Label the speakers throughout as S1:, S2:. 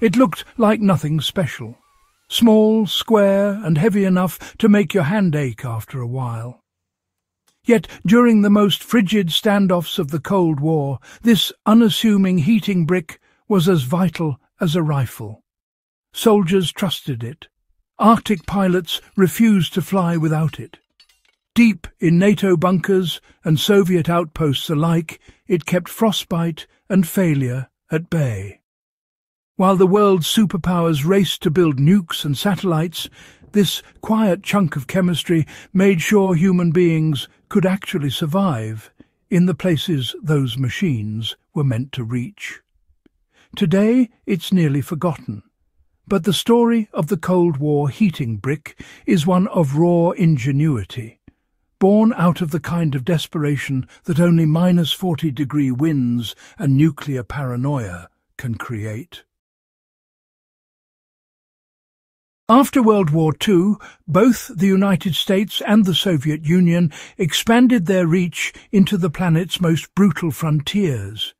S1: It looked like nothing special. Small, square, and heavy enough to make your hand ache after a while. Yet during the most frigid standoffs of the Cold War, this unassuming heating brick was as vital as a rifle. Soldiers trusted it. Arctic pilots refused to fly without it. Deep in NATO bunkers and Soviet outposts alike, it kept frostbite and failure at bay. While the world's superpowers raced to build nukes and satellites, this quiet chunk of chemistry made sure human beings could actually survive in the places those machines were meant to reach. Today it's nearly forgotten, but the story of the Cold War heating brick is one of raw ingenuity, born out of the kind of desperation that only minus 40 degree winds and nuclear paranoia can create. After World War II, both the United States and the Soviet Union expanded their reach into the planet's most brutal frontiers,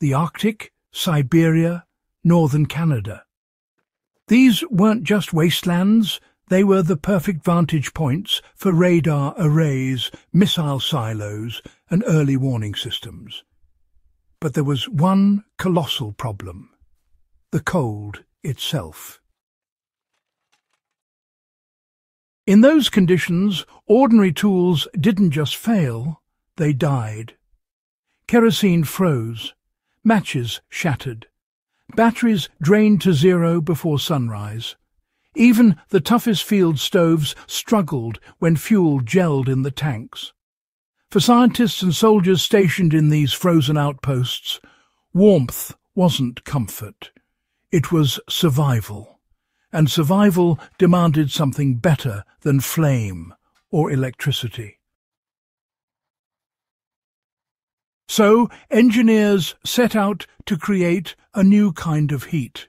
S1: the Arctic, Siberia, northern Canada. These weren't just wastelands, they were the perfect vantage points for radar arrays, missile silos and early warning systems. But there was one colossal problem, the cold itself. In those conditions, ordinary tools didn't just fail, they died. Kerosene froze, matches shattered, batteries drained to zero before sunrise. Even the toughest field stoves struggled when fuel gelled in the tanks. For scientists and soldiers stationed in these frozen outposts, warmth wasn't comfort. It was survival and survival demanded something better than flame or electricity. So engineers set out to create a new kind of heat,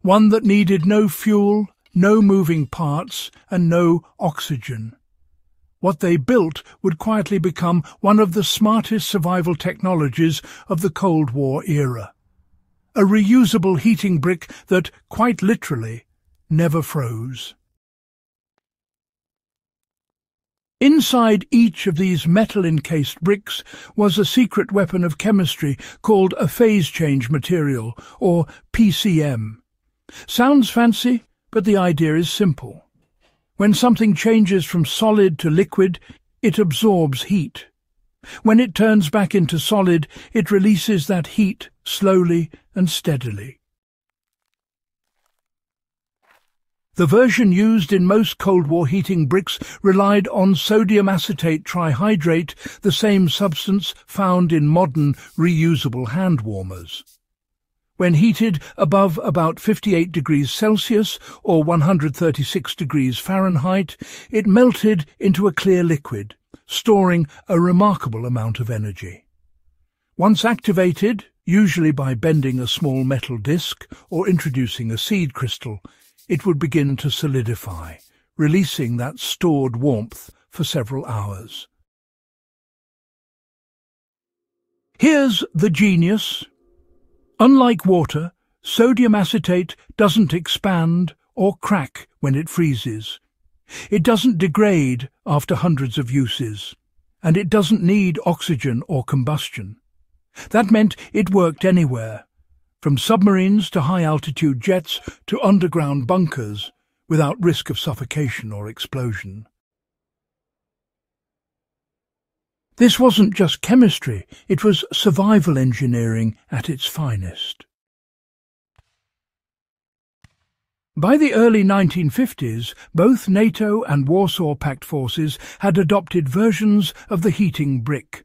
S1: one that needed no fuel, no moving parts, and no oxygen. What they built would quietly become one of the smartest survival technologies of the Cold War era. A reusable heating brick that, quite literally, never froze. Inside each of these metal-encased bricks was a secret weapon of chemistry called a phase-change material, or PCM. Sounds fancy, but the idea is simple. When something changes from solid to liquid, it absorbs heat. When it turns back into solid, it releases that heat slowly and steadily. The version used in most Cold War heating bricks relied on sodium acetate trihydrate, the same substance found in modern reusable hand warmers. When heated above about 58 degrees Celsius or 136 degrees Fahrenheit, it melted into a clear liquid, storing a remarkable amount of energy. Once activated, usually by bending a small metal disc or introducing a seed crystal, it would begin to solidify, releasing that stored warmth for several hours. Here's the genius. Unlike water, sodium acetate doesn't expand or crack when it freezes. It doesn't degrade after hundreds of uses, and it doesn't need oxygen or combustion. That meant it worked anywhere, from submarines to high-altitude jets to underground bunkers, without risk of suffocation or explosion. This wasn't just chemistry, it was survival engineering at its finest. By the early 1950s, both NATO and Warsaw Pact forces had adopted versions of the heating brick.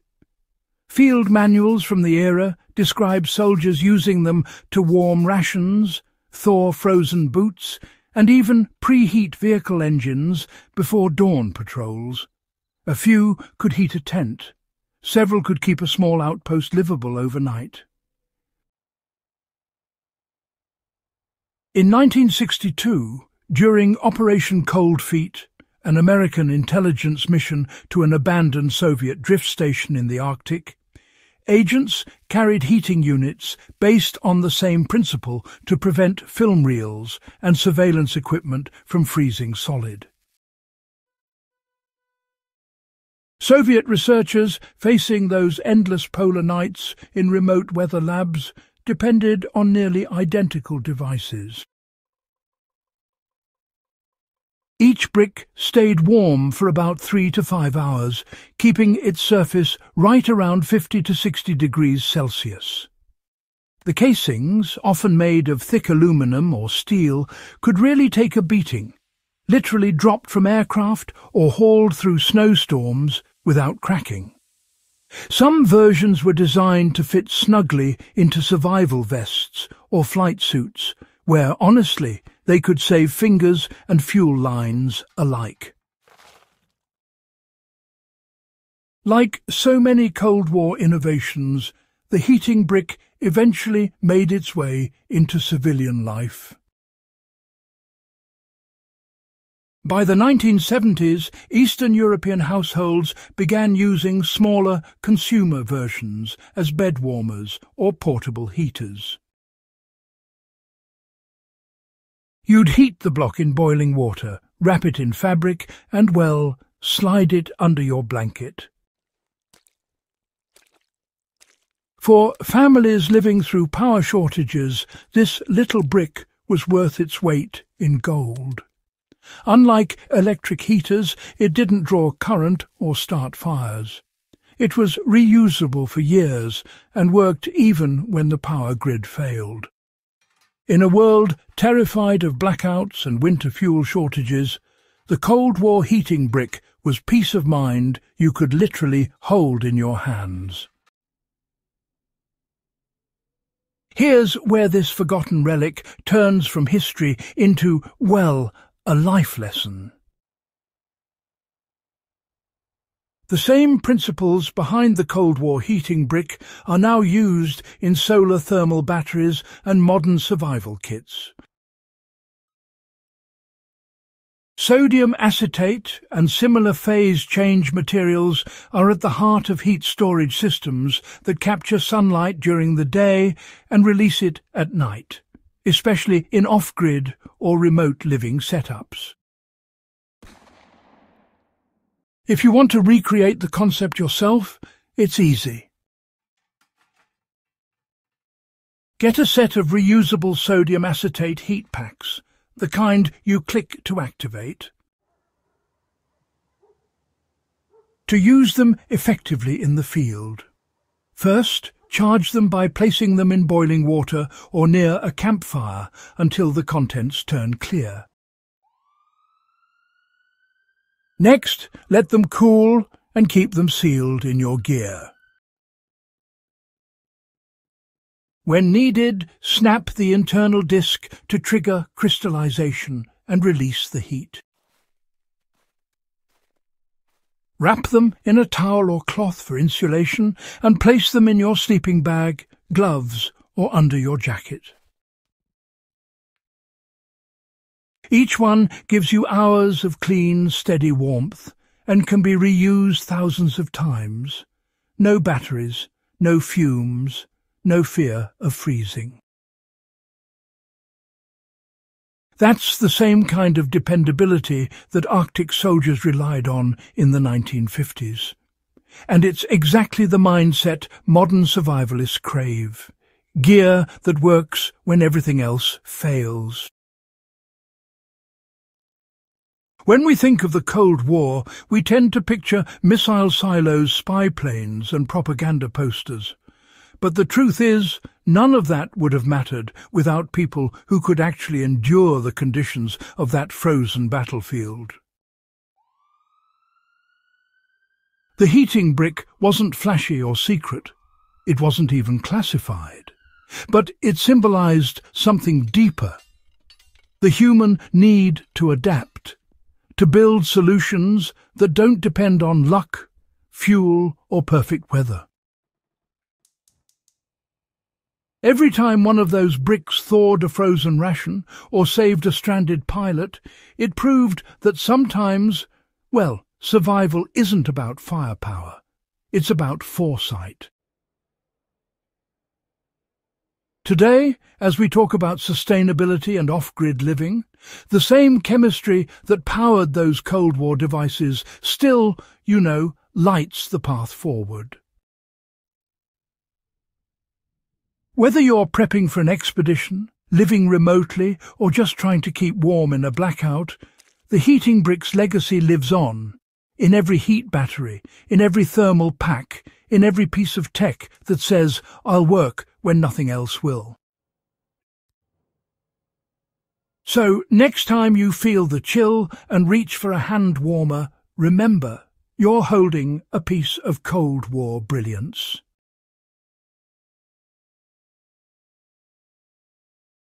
S1: Field manuals from the era describe soldiers using them to warm rations, thaw frozen boots, and even preheat vehicle engines before dawn patrols. A few could heat a tent. Several could keep a small outpost livable overnight. In 1962, during Operation Cold Feet, an American intelligence mission to an abandoned Soviet drift station in the Arctic, agents carried heating units based on the same principle to prevent film reels and surveillance equipment from freezing solid. Soviet researchers, facing those endless polar nights in remote weather labs, depended on nearly identical devices. Each brick stayed warm for about three to five hours, keeping its surface right around 50 to 60 degrees Celsius. The casings, often made of thick aluminum or steel, could really take a beating, literally dropped from aircraft or hauled through snowstorms without cracking. Some versions were designed to fit snugly into survival vests or flight suits, where, honestly, they could save fingers and fuel lines alike. Like so many Cold War innovations, the heating brick eventually made its way into civilian life. By the 1970s, Eastern European households began using smaller consumer versions as bed warmers or portable heaters. You'd heat the block in boiling water, wrap it in fabric, and, well, slide it under your blanket. For families living through power shortages, this little brick was worth its weight in gold. Unlike electric heaters, it didn't draw current or start fires. It was reusable for years and worked even when the power grid failed. In a world terrified of blackouts and winter fuel shortages, the Cold War heating brick was peace of mind you could literally hold in your hands. Here's where this forgotten relic turns from history into, well, a life lesson. The same principles behind the Cold War heating brick are now used in solar thermal batteries and modern survival kits. Sodium acetate and similar phase change materials are at the heart of heat storage systems that capture sunlight during the day and release it at night, especially in off-grid or remote living setups. If you want to recreate the concept yourself, it's easy. Get a set of reusable sodium acetate heat packs, the kind you click to activate. To use them effectively in the field. First, charge them by placing them in boiling water or near a campfire until the contents turn clear. Next, let them cool and keep them sealed in your gear. When needed, snap the internal disc to trigger crystallization and release the heat. Wrap them in a towel or cloth for insulation and place them in your sleeping bag, gloves or under your jacket. Each one gives you hours of clean, steady warmth and can be reused thousands of times. No batteries, no fumes, no fear of freezing. That's the same kind of dependability that Arctic soldiers relied on in the 1950s. And it's exactly the mindset modern survivalists crave. Gear that works when everything else fails. When we think of the Cold War, we tend to picture missile silos, spy planes and propaganda posters. But the truth is, none of that would have mattered without people who could actually endure the conditions of that frozen battlefield. The heating brick wasn't flashy or secret. It wasn't even classified. But it symbolized something deeper. The human need to adapt to build solutions that don't depend on luck, fuel or perfect weather. Every time one of those bricks thawed a frozen ration or saved a stranded pilot, it proved that sometimes, well, survival isn't about firepower. It's about foresight. Today, as we talk about sustainability and off-grid living, the same chemistry that powered those Cold War devices still, you know, lights the path forward. Whether you're prepping for an expedition, living remotely, or just trying to keep warm in a blackout, the heating brick's legacy lives on, in every heat battery, in every thermal pack, in every piece of tech that says, I'll work when nothing else will. So, next time you feel the chill and reach for a hand warmer, remember, you're holding a piece of Cold War brilliance.